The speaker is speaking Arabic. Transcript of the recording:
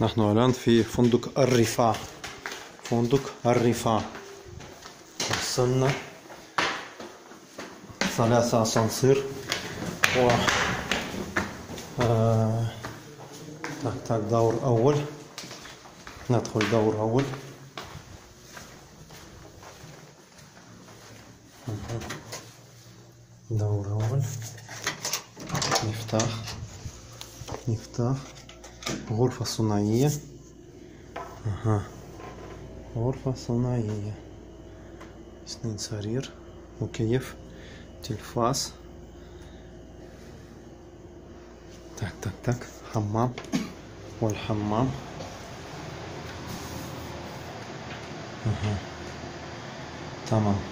نحن الآن في فندق الرفاع. فندق الرفاع. وصلنا ثلاثة أسانسير و آه... تاك تاك دور أول ندخل دور أول دور أول مفتاح. مفتاح. غرفة صناعية. أها. غرفة صناعية. اثنين سرير. مكيف. تلفاز. تك تك تك. حمام. والحمام. أها. تمام.